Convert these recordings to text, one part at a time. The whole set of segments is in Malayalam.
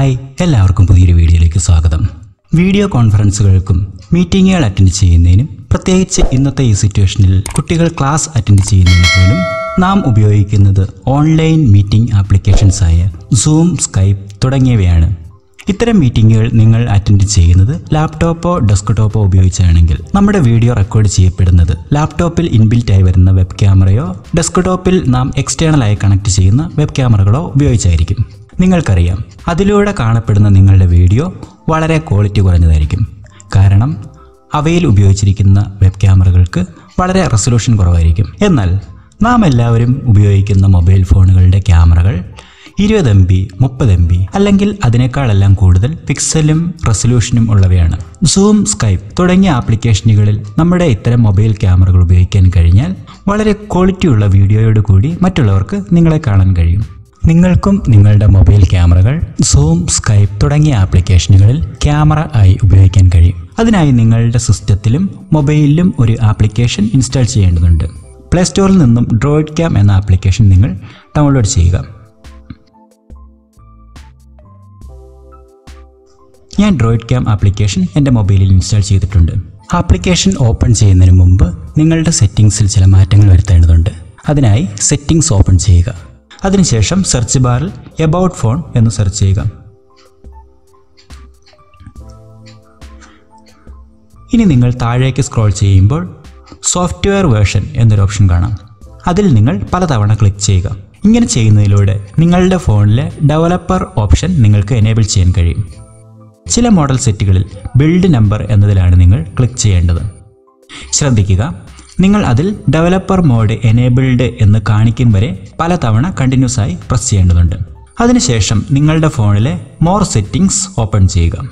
ഹായ് എല്ലാവർക്കും പുതിയൊരു വീഡിയോയിലേക്ക് സ്വാഗതം. വീഡിയോ കോൺഫറൻസുകൾക്കും മീറ്റിങ്ങുകൾ അറ്റൻഡ് ചെയ്യുന്നതിനും പ്രത്യേകിച്ച് ഇന്നത്തെ ഈ സിറ്റുവേഷനിൽ കുട്ടികൾ ക്ലാസ് അറ്റൻഡ് ചെയ്യുന്നതിനും നാം ഉപയോഗിക്കുന്നത് ഓൺലൈൻ മീറ്റിംഗ് ആപ്ലിക്കേഷൻസായ സൂം സ്കൈപ്പ് തുടങ്ങിയവയാണ്. ഇത്തരം മീറ്റിങ്ങുകൾ നിങ്ങൾ അറ്റൻഡ് ചെയ്യുന്നത് ലാപ്ടോപ്പോ ഡെസ്ക്ടോപ്പോ ഉപയോഗിച്ചാണെങ്കിൽ നമ്മുടെ വീഡിയോ റെക്കോർഡ് ചെയ്യപ്പെടുന്നത് ലാപ്ടോപ്പിൽ ഇൻബിൽറ്റ് ആയി വരുന്ന വെബ് ക്യാമറയോ ഡെസ്ക്ടോപ്പിൽ നാം എക്സ്റ്റേണലായി കണക്ട് ചെയ്യുന്ന വെബ് ക്യാമറകളോ ഉപയോഗിച്ചായിരിക്കും. നിങ്ങൾക്കറിയാം അതിലൂടെ കാണപ്പെടുന്ന നിങ്ങളുടെ വീഡിയോ വളരെ ക്വാളിറ്റി കുറഞ്ഞതായിരിക്കും. കാരണം അവയിൽ ഉപയോഗിച്ചിരിക്കുന്ന വെബ് ക്യാമറകൾക്ക് വളരെ റെസൊല്യൂഷൻ കുറവായിരിക്കും. എന്നാൽ നാം എല്ലാവരും ഉപയോഗിക്കുന്ന മൊബൈൽ ഫോണുകളുടെ ക്യാമറകൾ ഇരുപത് എം ബി മുപ്പത് എം ബി അല്ലെങ്കിൽ അതിനേക്കാളെല്ലാം കൂടുതൽ പിക്സലും റെസൊല്യൂഷനും ഉള്ളവയാണ്. സൂം സ്കൈപ്പ് തുടങ്ങിയ ആപ്ലിക്കേഷനുകളിൽ നമ്മുടെ ഇത്തരം മൊബൈൽ ക്യാമറകൾ ഉപയോഗിക്കാൻ കഴിഞ്ഞാൽ വളരെ ക്വാളിറ്റിയുള്ള വീഡിയോയോട് കൂടി മറ്റുള്ളവർക്ക് നിങ്ങളെ കാണാൻ കഴിയും. നിങ്ങൾക്കും നിങ്ങളുടെ മൊബൈൽ ക്യാമറകൾ സൂം സ്കൈപ്പ് തുടങ്ങിയ ആപ്ലിക്കേഷനുകളിൽ ക്യാമറ ആയി ഉപയോഗിക്കാൻ കഴിയും. അതിനായി നിങ്ങളുടെ സിസ്റ്റത്തിലും മൊബൈലിലും ഒരു ആപ്ലിക്കേഷൻ ഇൻസ്റ്റാൾ ചെയ്യേണ്ടതുണ്ട്. പ്ലേ സ്റ്റോറിൽ നിന്നും ഡ്രോയിഡ് ക്യാം എന്ന ആപ്ലിക്കേഷൻ നിങ്ങൾ ഡൗൺലോഡ് ചെയ്യുക. ഞാൻ ഡ്രോയിഡ് ക്യാം ആപ്ലിക്കേഷൻ എന്റെ മൊബൈലിൽ ഇൻസ്റ്റാൾ ചെയ്തിട്ടുണ്ട്. ആപ്ലിക്കേഷൻ ഓപ്പൺ ചെയ്യുന്നതിന് മുമ്പ് നിങ്ങളുടെ സെറ്റിംഗ്സിൽ ചില മാറ്റങ്ങൾ വരുത്തേണ്ടതുണ്ട്. അതിനായി സെറ്റിംഗ്സ് ഓപ്പൺ ചെയ്യുക. അതിനുശേഷം സെർച്ച് ബാറിൽ എബൌട്ട് ഫോൺ എന്ന് സെർച്ച് ചെയ്യുക. ഇനി നിങ്ങൾ താഴേക്ക് സ്ക്രോൾ ചെയ്യുമ്പോൾ സോഫ്റ്റ്വെയർ വേർഷൻ എന്നൊരു ഓപ്ഷൻ കാണാം. അതിൽ നിങ്ങൾ പലതവണ ക്ലിക്ക് ചെയ്യുക. ഇങ്ങനെ ചെയ്യുന്നതിലൂടെ നിങ്ങളുടെ ഫോണിലെ ഡെവലപ്പർ ഓപ്ഷൻ നിങ്ങൾക്ക് എനേബിൾ ചെയ്യാൻ കഴിയും. ചില മോഡൽ സെറ്റുകളിൽ ബിൽഡ് നമ്പർ എന്നതിലാണ് നിങ്ങൾ ക്ലിക്ക് ചെയ്യേണ്ടത്. ശ്രദ്ധിക്കുക നിങ്ങൾ അതിൽ ഡെവലപ്പർ മോഡ് എനേബിൾഡ് എന്ന് കാണിക്കും വരെ പലതവണ കണ്ടിന്യൂസ് ആയി പ്രസ് ചെയ്യേണ്ടതുണ്ട്. അതിനുശേഷം നിങ്ങളുടെ ഫോണിലെ മോർ സെറ്റിംഗ്സ് ഓപ്പൺ ചെയ്യുക.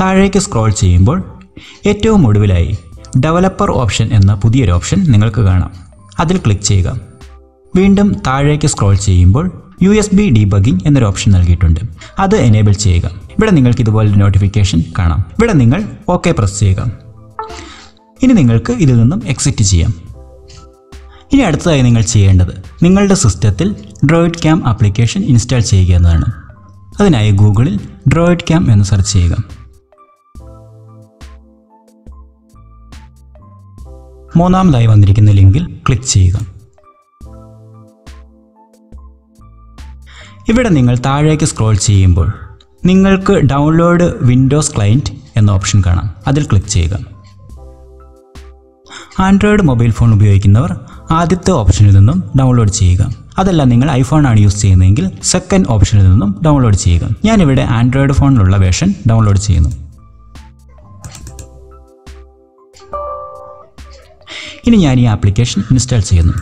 താഴേക്ക് സ്ക്രോൾ ചെയ്യുമ്പോൾ ഏറ്റവും ഒടുവിലായി ഡെവലപ്പർ ഓപ്ഷൻ എന്ന പുതിയൊരു ഓപ്ഷൻ നിങ്ങൾക്ക് കാണാം. അതിൽ ക്ലിക്ക് ചെയ്യുക. വീണ്ടും താഴേക്ക് സ്ക്രോൾ ചെയ്യുമ്പോൾ യു എസ് ബി ഡീബഗിംഗ് എന്നൊരു ഓപ്ഷൻ നൽകിയിട്ടുണ്ട്. അത് എനേബിൾ ചെയ്യുക. ഇവിടെ നിങ്ങൾക്ക് ഇതുപോലൊരു നോട്ടിഫിക്കേഷൻ കാണാം. ഇവിടെ നിങ്ങൾ ഓക്കെ പ്രസ് ചെയ്യുക. ഇനി നിങ്ങൾക്ക് ഇതിൽ നിന്നും എക്സിറ്റ് ചെയ്യാം. ഇനി അടുത്തതായി നിങ്ങൾ ചെയ്യേണ്ടത് നിങ്ങളുടെ സിസ്റ്റത്തിൽ ഡ്രോയിഡ് ക്യാം ആപ്ലിക്കേഷൻ ഇൻസ്റ്റാൾ ചെയ്യുക എന്നതാണ്. അതിനായി ഗൂഗിളിൽ ഡ്രോയിഡ് ക്യാം എന്ന് സെർച്ച് ചെയ്യുക. മൂന്നാമതായി വന്നിരിക്കുന്ന ലിങ്കിൽ ക്ലിക്ക് ചെയ്യുക. ഇവിടെ നിങ്ങൾ താഴേക്ക് സ്ക്രോൾ ചെയ്യുമ്പോൾ നിങ്ങൾക്ക് ഡൗൺലോഡ് വിൻഡോസ് ക്ലയന്റ് എന്ന ഓപ്ഷൻ കാണാം. അതിൽ ക്ലിക്ക് ചെയ്യുക. ആൻഡ്രോയിഡ് മൊബൈൽ ഫോൺ ഉപയോഗിക്കുന്നവർ ആദ്യത്തെ ഓപ്ഷനിൽ നിന്നും ഡൗൺലോഡ് ചെയ്യുക. അതല്ല നിങ്ങൾ ഐഫോൺ ആണ് യൂസ് ചെയ്യുന്നതെങ്കിൽ സെക്കൻഡ് ഓപ്ഷനിൽ നിന്നും ഡൗൺലോഡ് ചെയ്യുക. ഞാനിവിടെ ആൻഡ്രോയിഡ് ഫോണിലുള്ള വേർഷൻ ഡൗൺലോഡ് ചെയ്യുന്നു. ഇനി ഞാൻ ഈ ആപ്ലിക്കേഷൻ ഇൻസ്റ്റാൾ ചെയ്യുന്നു.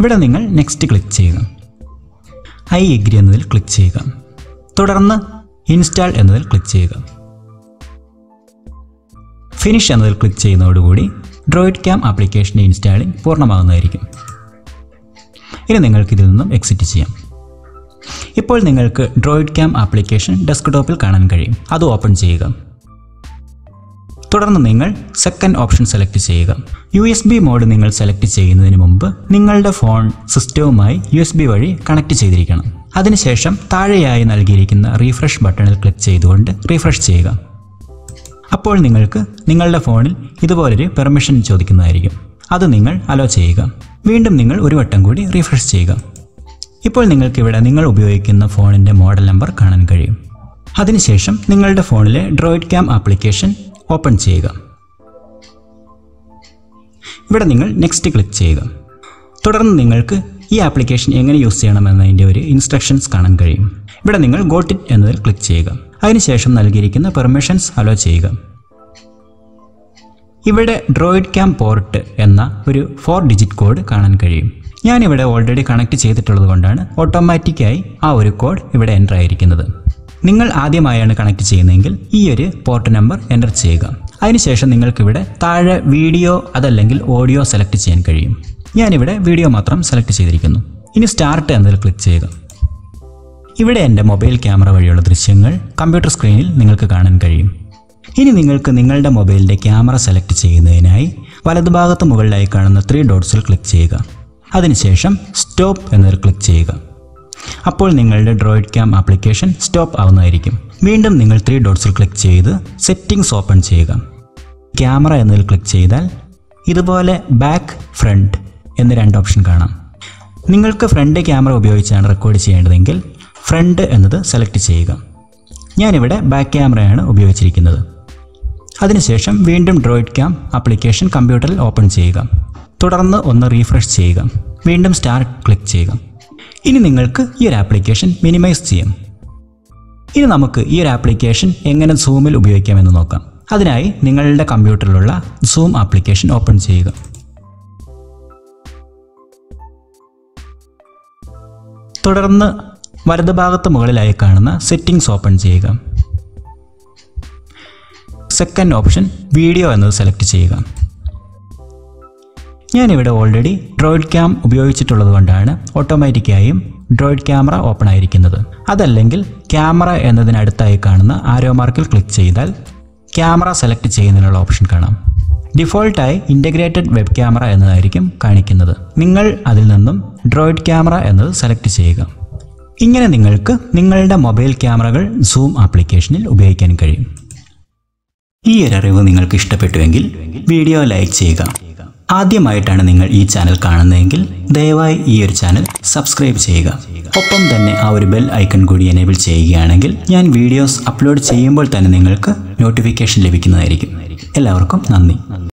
ഇവിടെ നിങ്ങൾ നെക്സ്റ്റ് ക്ലിക്ക് ചെയ്യുക. ഐ എഗ്രി എന്നതിൽ ക്ലിക്ക് ചെയ്യുക. തുടർന്ന് ഇൻസ്റ്റാൾ എന്നതിൽ ക്ലിക്ക് ചെയ്യുക. ഫിനിഷ് എന്നതിൽ ക്ലിക്ക് ചെയ്യുന്നതോടുകൂടി ഡ്രോയിഡ് ക്യാം ആപ്ലിക്കേഷന്റെ ഇൻസ്റ്റാളിംഗ് പൂർണമാകുന്നതായിരിക്കും. ഇനി നിങ്ങൾക്ക് ഇതിൽ നിന്നും എക്സിറ്റ് ചെയ്യാം. ഇപ്പോൾ നിങ്ങൾക്ക് ഡ്രോയിഡ് ക്യാം ആപ്ലിക്കേഷൻ ഡെസ്ക്ടോപ്പിൽ കാണാൻ കഴിയും. അത് ഓപ്പൺ ചെയ്യുക. തുടർന്ന് നിങ്ങൾ സെക്കൻഡ് ഓപ്ഷൻ സെലക്ട് ചെയ്യുക. യു എസ് ബി മോഡ് നിങ്ങൾ സെലക്ട് ചെയ്യുന്നതിന് മുമ്പ് നിങ്ങളുടെ ഫോൺ സിസ്റ്റവുമായി യു എസ് ബി വഴി കണക്ട് ചെയ്തിരിക്കണം. അതിനുശേഷം താഴെയായി നൽകിയിരിക്കുന്ന റീഫ്രഷ് ബട്ടണിൽ ക്ലിക്ക് ചെയ്തുകൊണ്ട് റീഫ്രഷ് ചെയ്യുക. അപ്പോൾ നിങ്ങൾക്ക് നിങ്ങളുടെ ഫോണിൽ ഇതുപോലൊരു പെർമിഷൻ ചോദിക്കുന്നതായിരിക്കും. അത് നിങ്ങൾ അലോ ചെയ്യുക. വീണ്ടും നിങ്ങൾ ഒരു വട്ടം കൂടി റീഫ്രഷ് ചെയ്യുക. ഇപ്പോൾ നിങ്ങൾക്ക് ഇവിടെ നിങ്ങൾ ഉപയോഗിക്കുന്ന ഫോണിന്റെ മോഡൽ നമ്പർ കാണാൻ കഴിയും. അതിനുശേഷം നിങ്ങളുടെ ഫോണിലെ ഡ്രോയിഡ് ക്യാം ആപ്ലിക്കേഷൻ ഓപ്പൺ ചെയ്യുക. ഇവിടെ നിങ്ങൾ നെക്സ്റ്റ് ക്ലിക്ക് ചെയ്യുക. തുടർന്ന് നിങ്ങൾക്ക് ഈ ആപ്ലിക്കേഷൻ എങ്ങനെ യൂസ് ചെയ്യണമെന്നതിന്റെ ഒരു ഇൻസ്ട്രക്ഷൻസ് കാണാൻ കഴിയും. ഇവിടെ നിങ്ങൾ ഗോട്ടിൻ എന്നതിൽ ക്ലിക്ക് ചെയ്യുക. അതിനുശേഷം നൽകിയിരിക്കുന്ന പെർമിഷൻസ് അലോ ചെയ്യുക. ഇവിടെ ഡ്രോയിഡ് ക്യാം പോർട്ട് എന്ന ഒരു ഫോർ ഡിജിറ്റ് കോഡ് കാണാൻ കഴിയും. ഞാനിവിടെ ഓൾറെഡി കണക്ട് ചെയ്തിട്ടുള്ളത് കൊണ്ടാണ് ഓട്ടോമാറ്റിക്കായി ആ ഒരു കോഡ് ഇവിടെ എന്റർ ആയിരിക്കുന്നത്. നിങ്ങൾ ആദ്യമായാണ് കണക്ട് ചെയ്യുന്നതെങ്കിൽ ഈ ഒരു പോർട്ട് നമ്പർ എന്റർ ചെയ്യുക. അതിനുശേഷം നിങ്ങൾക്കിവിടെ താഴെ വീഡിയോ അതല്ലെങ്കിൽ ഓഡിയോ സെലക്ട് ചെയ്യാൻ കഴിയും. ഞാനിവിടെ വീഡിയോ മാത്രം സെലക്ട് ചെയ്തിരിക്കുന്നു. ഇനി സ്റ്റാർട്ട് എന്നതിൽ ക്ലിക്ക് ചെയ്യുക. ഇവിടെ എന്റെ മൊബൈൽ ക്യാമറ വഴിയുള്ള ദൃശ്യങ്ങൾ കമ്പ്യൂട്ടർ സ്ക്രീനിൽ നിങ്ങൾക്ക് കാണാൻ കഴിയും. ഇനി നിങ്ങൾക്ക് നിങ്ങളുടെ മൊബൈലിന്റെ ക്യാമറ സെലക്ട് ചെയ്യുന്നതിനായി വലതുഭാഗത്ത് മുകളിലായി കാണുന്ന ത്രീ ഡോട്ട്സിൽ ക്ലിക്ക് ചെയ്യുക. അതിനുശേഷം സ്റ്റോപ്പ് എന്നതിൽ ക്ലിക്ക് ചെയ്യുക. അപ്പോൾ നിങ്ങളുടെ ഡ്രോയിഡ് ക്യാം ആപ്ലിക്കേഷൻ സ്റ്റോപ്പ് ആവുന്നതായിരിക്കും. വീണ്ടും നിങ്ങൾ ത്രീ ഡോട്ട്സിൽ ക്ലിക്ക് ചെയ്ത് സെറ്റിംഗ്സ് ഓപ്പൺ ചെയ്യുക. ക്യാമറ എന്നതിൽ ക്ലിക്ക് ചെയ്താൽ ഇതുപോലെ ബാക്ക് ഫ്രണ്ട് എന്ന രണ്ട് ഓപ്ഷൻ കാണാം. നിങ്ങൾക്ക് ഫ്രണ്ട് ക്യാമറ ഉപയോഗിച്ചാണ് റെക്കോർഡ് ചെയ്യേണ്ടതെങ്കിൽ ഫ്രണ്ട് എന്നത് സെലക്ട് ചെയ്യുക. ഞാനിവിടെ ബാക്ക് ക്യാമറയാണ് ഉപയോഗിച്ചിരിക്കുന്നത്. അതിനുശേഷം വീണ്ടും ഡ്രോയിഡ് ക്യാം ആപ്ലിക്കേഷൻ കമ്പ്യൂട്ടറിൽ ഓപ്പൺ ചെയ്യുക. തുടർന്ന് ഒന്ന് റീഫ്രഷ് ചെയ്യുക. വീണ്ടും സ്റ്റാർട്ട് ക്ലിക്ക് ചെയ്യുക. ഇനി നിങ്ങൾക്ക് ഈ ഒരു ആപ്ലിക്കേഷൻ മിനിമൈസ് ചെയ്യാം. ഇനി നമുക്ക് ഈ ഒരു ആപ്ലിക്കേഷൻ എങ്ങനെ സൂമിൽ ഉപയോഗിക്കാമെന്ന് നോക്കാം. അതിനായി നിങ്ങളുടെ കമ്പ്യൂട്ടറിലുള്ള സൂം ആപ്ലിക്കേഷൻ ഓപ്പൺ ചെയ്യുക. തുടർന്ന് വലതുഭാഗത്ത് മുകളിലായി കാണുന്ന സെറ്റിംഗ്സ് ഓപ്പൺ ചെയ്യുക. സെക്കൻഡ് ഓപ്ഷൻ വീഡിയോ എന്നത് സെലക്ട് ചെയ്യുക. ഞാനിവിടെ ഓൾറെഡി ഡ്രോയിഡ് ക്യാം ഉപയോഗിച്ചിട്ടുള്ളത് കൊണ്ടാണ് ഓട്ടോമാറ്റിക്കായും ഡ്രോയിഡ് ക്യാമറ ഓപ്പൺ ആയിരിക്കുന്നത്. അതല്ലെങ്കിൽ ക്യാമറ എന്നതിനടുത്തായി കാണുന്ന ആരോ മാർക്കിൽ ക്ലിക്ക് ചെയ്താൽ ക്യാമറ സെലക്ട് ചെയ്യുന്നതിനുള്ള ഓപ്ഷൻ കാണാം. ഡിഫോൾട്ടായി ഇന്റഗ്രേറ്റഡ് വെബ് ക്യാമറ എന്നതായിരിക്കും കാണിക്കുന്നത്. നിങ്ങൾ അതിൽ നിന്നും ഡ്രോയിഡ് ക്യാമറ എന്നത് സെലക്ട് ചെയ്യുക. ഇങ്ങനെ നിങ്ങൾക്ക് നിങ്ങളുടെ മൊബൈൽ ക്യാമറകൾ സൂം ആപ്ലിക്കേഷനിൽ ഉപയോഗിക്കാൻ കഴിയും. ഈ ഒരു അറിവ് നിങ്ങൾക്ക് ഇഷ്ടപ്പെട്ടുവെങ്കിൽ വീഡിയോ ലൈക്ക് ചെയ്യുക. ആദ്യമായിട്ടാണ് നിങ്ങൾ ഈ ചാനൽ കാണുന്നതെങ്കിൽ ദയവായി ഈ ഒരു ചാനൽ സബ്സ്ക്രൈബ് ചെയ്യുക. ഒപ്പം തന്നെ ആ ഒരു ബെൽ ഐക്കൺ കൂടി എനേബിൾ ചെയ്യുകയാണെങ്കിൽ ഞാൻ വീഡിയോസ് അപ്ലോഡ് ചെയ്യുമ്പോൾ തന്നെ നിങ്ങൾക്ക് നോട്ടിഫിക്കേഷൻ ലഭിക്കുന്നതായിരിക്കും. എല്ലാവർക്കും നന്ദി.